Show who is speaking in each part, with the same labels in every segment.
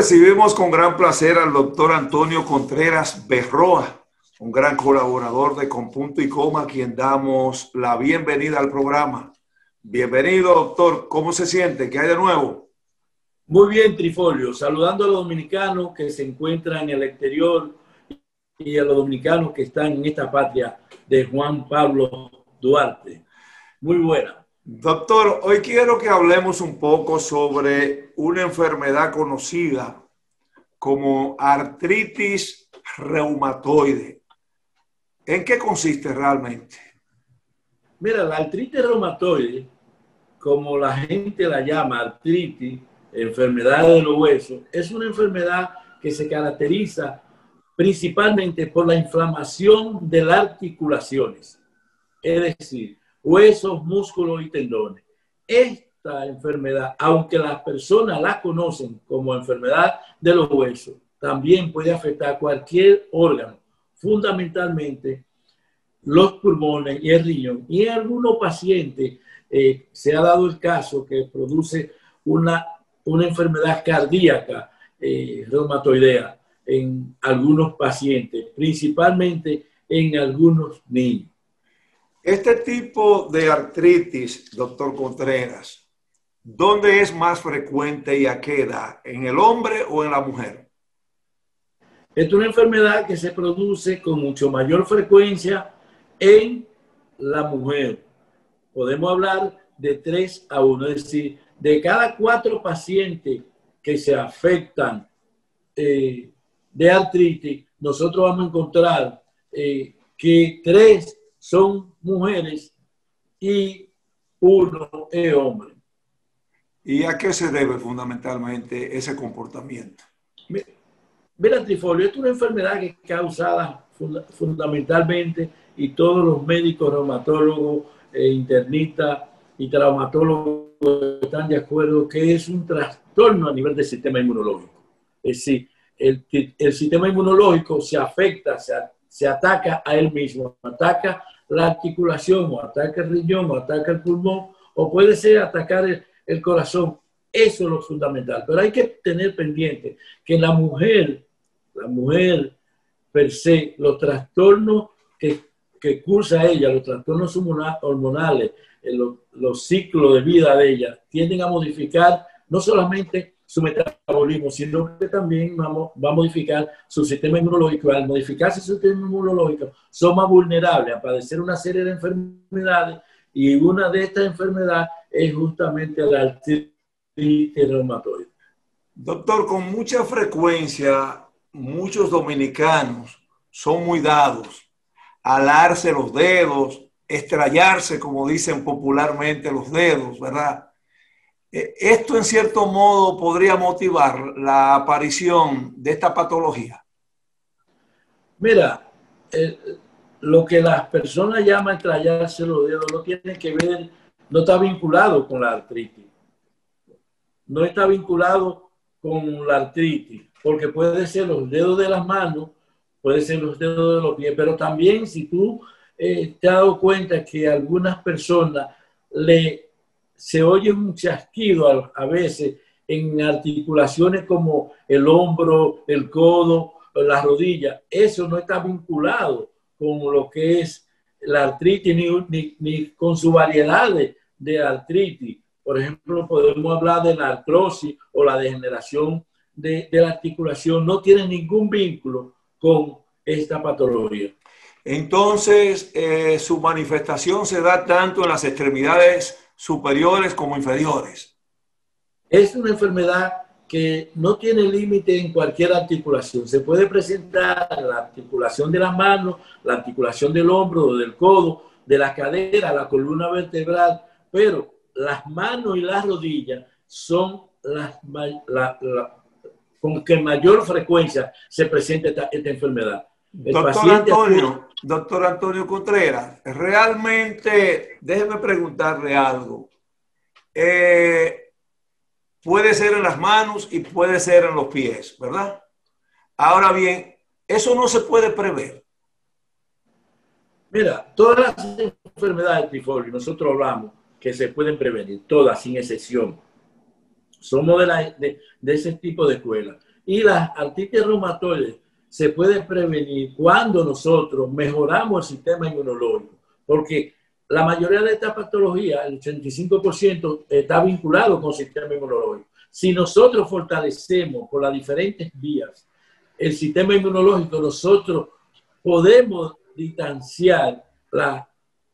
Speaker 1: recibimos con gran placer al doctor Antonio Contreras Berroa, un gran colaborador de Con Punto y Coma, quien damos la bienvenida al programa. Bienvenido, doctor. ¿Cómo se siente? ¿Qué hay de nuevo?
Speaker 2: Muy bien, Trifolio. Saludando a los dominicanos que se encuentran en el exterior y a los dominicanos que están en esta patria de Juan Pablo Duarte. Muy buena.
Speaker 1: Doctor, hoy quiero que hablemos un poco sobre una enfermedad conocida como artritis reumatoide. ¿En qué consiste realmente?
Speaker 2: Mira, la artritis reumatoide, como la gente la llama artritis, enfermedad de los huesos, es una enfermedad que se caracteriza principalmente por la inflamación de las articulaciones. Es decir, huesos, músculos y tendones. Esta enfermedad, aunque las personas la conocen como enfermedad de los huesos, también puede afectar cualquier órgano, fundamentalmente los pulmones y el riñón. Y en algunos pacientes eh, se ha dado el caso que produce una, una enfermedad cardíaca eh, reumatoidea en algunos pacientes, principalmente en algunos niños.
Speaker 1: Este tipo de artritis, doctor Contreras, ¿dónde es más frecuente y a qué edad? ¿En el hombre o en la mujer?
Speaker 2: Es una enfermedad que se produce con mucho mayor frecuencia en la mujer. Podemos hablar de 3 a 1, es decir, de cada cuatro pacientes que se afectan eh, de artritis, nosotros vamos a encontrar eh, que tres son mujeres y uno es hombre.
Speaker 1: ¿Y a qué se debe fundamentalmente ese comportamiento?
Speaker 2: Mira, trifolio, es una enfermedad que es causada fundamentalmente y todos los médicos, reumatólogos, eh, internistas y traumatólogos están de acuerdo que es un trastorno a nivel del sistema inmunológico. Es decir, el, el sistema inmunológico se afecta, se, se ataca a él mismo, ataca la articulación o ataca el riñón o ataca el pulmón o puede ser atacar el, corazón. Eso es lo fundamental. Pero hay que tener pendiente que la mujer, la mujer per se, los trastornos que, que cursa ella, los trastornos hormonales, eh, los, los ciclos de vida de ella, tienden a modificar no solamente su metabolismo, sino que también va a modificar su sistema inmunológico. Al modificarse su sistema inmunológico, son más vulnerables a padecer una serie de enfermedades y una de estas enfermedades es justamente la artritis reumatoide.
Speaker 1: Doctor, con mucha frecuencia, muchos dominicanos son muy dados a alarse los dedos, estrellarse, como dicen popularmente, los dedos, ¿verdad? Eh, ¿Esto en cierto modo podría motivar la aparición de esta patología?
Speaker 2: Mira, eh, lo que las personas llaman trallarse los dedos no tiene que ver, no está vinculado con la artritis. No está vinculado con la artritis, porque puede ser los dedos de las manos, puede ser los dedos de los pies, pero también si tú eh, te has dado cuenta que algunas personas le se oye un chasquido a, veces en articulaciones como el hombro, el codo, la rodilla. Eso no está vinculado con lo que es la artritis ni, con su variedad de, artritis. Por ejemplo, podemos hablar de la artrosis o la degeneración de, la articulación. No tiene ningún vínculo con esta patología.
Speaker 1: Entonces, eh, su manifestación se da tanto en las extremidades superiores como inferiores.
Speaker 2: Es una enfermedad que no tiene límite en cualquier articulación. Se puede presentar la articulación de la mano, la articulación del hombro, del codo, de la cadera, la columna vertebral, pero las manos y las rodillas son las con que mayor frecuencia se presenta esta enfermedad.
Speaker 1: Doctor Antonio, doctor Antonio Contreras, realmente, déjeme preguntarle algo. Eh, puede ser en las manos y puede ser en los pies, ¿verdad? Ahora bien, eso no se puede prever.
Speaker 2: Mira, todas las enfermedades de nosotros hablamos que se pueden prevenir, todas sin excepción. Somos de, de ese tipo de escuela. Y las artritis reumatoides se puede prevenir cuando nosotros mejoramos el sistema inmunológico, porque la mayoría de estas patologías, el 85%, está vinculado con el sistema inmunológico. Si nosotros fortalecemos por las diferentes vías el sistema inmunológico, nosotros podemos distanciar la,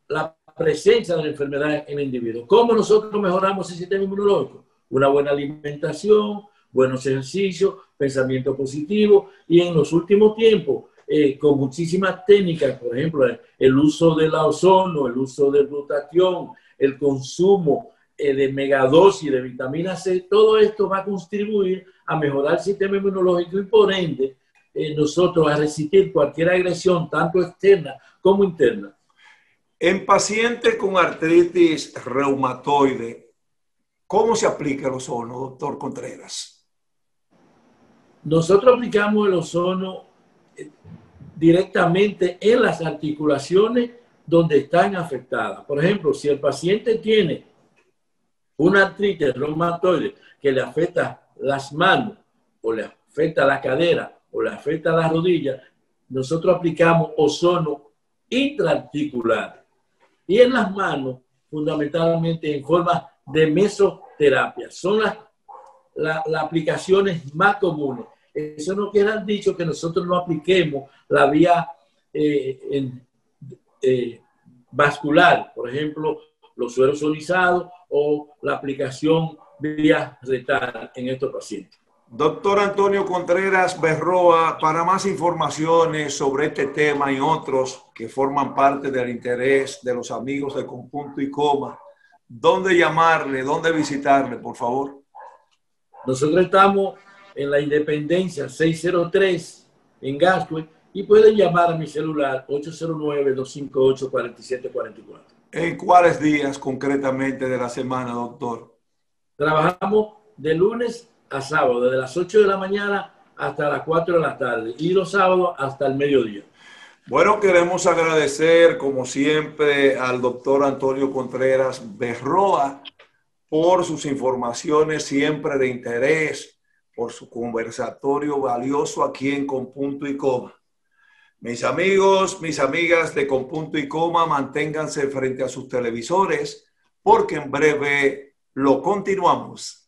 Speaker 2: la presencia de la enfermedad en el individuo. ¿Cómo nosotros mejoramos el sistema inmunológico? Una buena alimentación, buenos ejercicios, pensamiento positivo y en los últimos tiempos, eh, con muchísimas técnicas, por ejemplo, el uso del ozono, el uso del glutatión, el consumo eh, de megadosis de vitamina C, todo esto va a contribuir a mejorar el sistema inmunológico y por ende eh, nosotros a resistir cualquier agresión, tanto externa como interna.
Speaker 1: En pacientes con artritis reumatoide, ¿cómo se aplica el ozono, doctor Contreras?
Speaker 2: Nosotros aplicamos el ozono eh, directamente en las articulaciones donde están afectadas. Por ejemplo, si el paciente tiene una artritis reumatoide que le afecta las manos o le afecta la cadera o le afecta a la rodilla, nosotros aplicamos ozono intraarticular. Y en las manos, fundamentalmente en forma de mesoterapia. Son las, las aplicaciones más comunes. Eso no quiere dicho que nosotros no apliquemos la vía eh, eh, vascular, por ejemplo, los sueros solizados o la aplicación vía retal en estos pacientes.
Speaker 1: Doctor Antonio Contreras Berroa, para más informaciones sobre este tema y otros que forman parte del interés de los amigos de Conjunto y Coma, ¿dónde llamarle, dónde visitarle, por favor?
Speaker 2: Nosotros estamos en la Independencia 603 en Gascue y pueden llamar a mi celular 809-258-4744.
Speaker 1: ¿En cuáles días concretamente de la semana, doctor?
Speaker 2: Trabajamos de lunes a sábado, desde las 8 de la mañana hasta las 4 de la tarde y los sábados hasta el mediodía.
Speaker 1: Bueno, queremos agradecer, como siempre, al doctor Antonio Contreras Berroa por sus informaciones siempre de interés, por su conversatorio valioso aquí en Con Punto y Coma. Mis amigos, mis amigas de Con Punto y Coma, manténganse frente a sus televisores porque en breve lo continuamos.